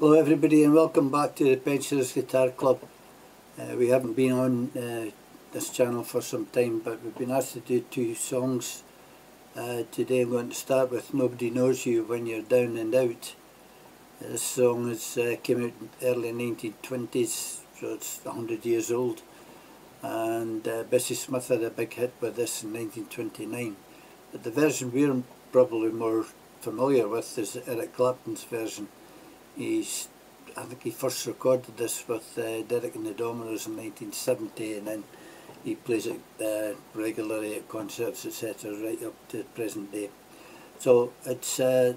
Hello everybody and welcome back to the Pensioners Guitar Club. Uh, we haven't been on uh, this channel for some time but we've been asked to do two songs. Uh, today I'm going to start with Nobody Knows You When You're Down and Out. Uh, this song is, uh, came out in early 1920s so it's 100 years old and uh, Bessie Smith had a big hit with this in 1929 but the version we're probably more familiar with is Eric Clapton's version he's I think he first recorded this with uh, Derek and the Dominos in 1970 and then he plays it uh, regularly at concerts etc right up to present day. So it's uh,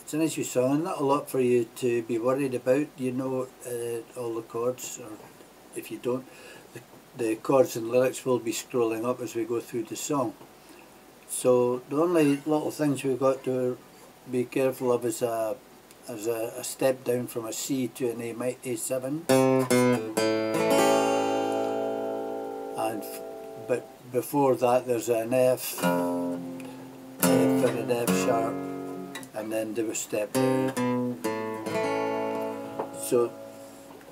it's a nice wee song, not a lot for you to be worried about, you know uh, all the chords or if you don't the, the chords and lyrics will be scrolling up as we go through the song. So the only little things we've got to be careful of is a there's a, a step down from a C to an A, A7 and but before that there's an F, F and an F sharp and then do a step down. So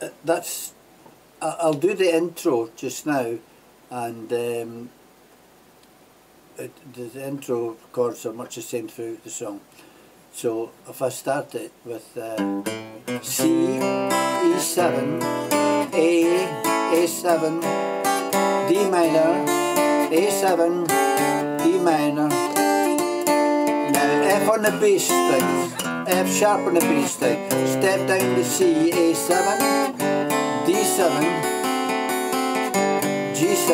uh, that's I'll do the intro just now and um, it, the intro chords are much the same throughout the song. So if I start it with uh, C, E7, A, A7, D minor, A7, D minor. Now F on the bass string, F sharp on the bass string. Step down to C, A7, D7, G7,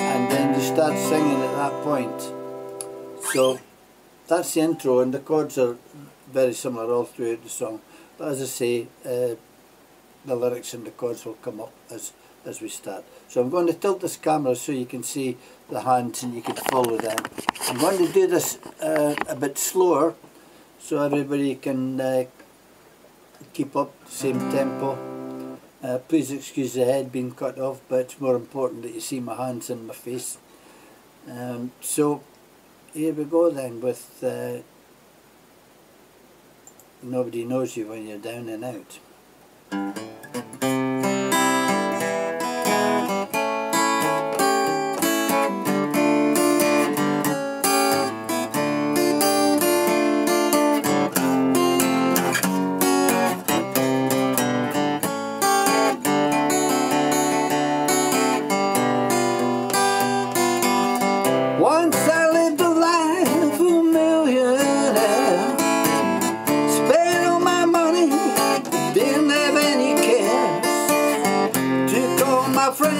and then you start singing at that point. So that's the intro and the chords are very similar all throughout the song but as I say uh, the lyrics and the chords will come up as as we start. So I'm going to tilt this camera so you can see the hands and you can follow them. I'm going to do this uh, a bit slower so everybody can uh, keep up the same tempo. Please excuse the head being cut off but it's more important that you see my hands and my face. Um, so here we go then with uh, nobody knows you when you're down and out.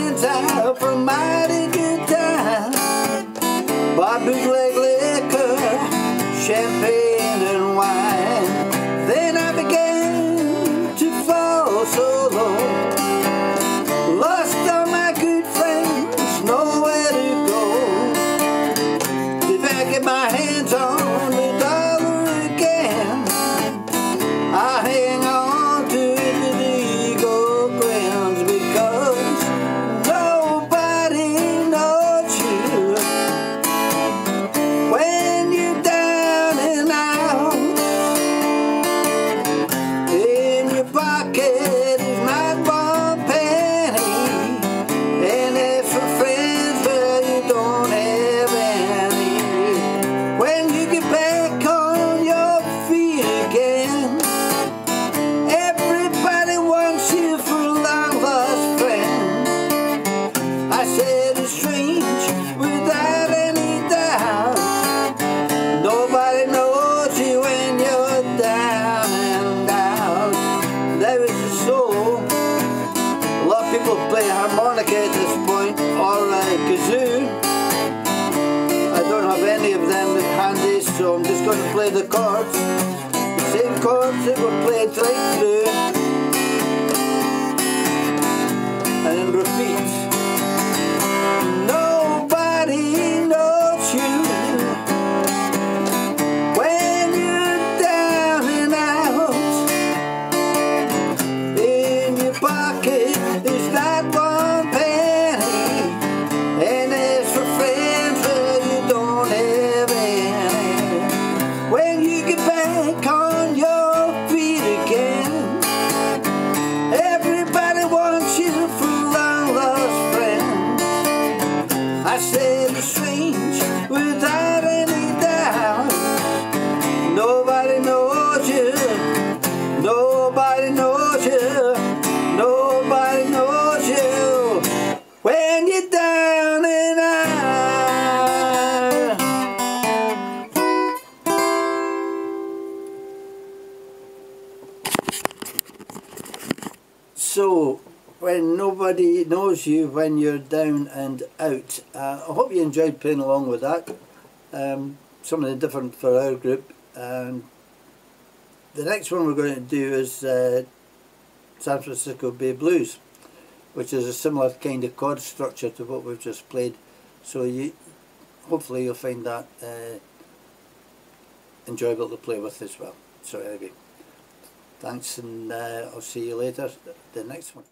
Friends out for mighty good time. Bought bootleg liquor, champagne and wine. To play the chords. The same chords that were played right. And then repeat. said it's strange without any doubt. Nobody knows you. Nobody knows you. Nobody knows you. When you're down and out. So when nobody knows you when you're down and out, uh, I hope you enjoyed playing along with that. Um, something different for our group. Um, the next one we're going to do is uh, San Francisco Bay Blues, which is a similar kind of chord structure to what we've just played. So you, hopefully you'll find that uh, enjoyable to play with as well. So anyway, thanks and uh, I'll see you later, the next one.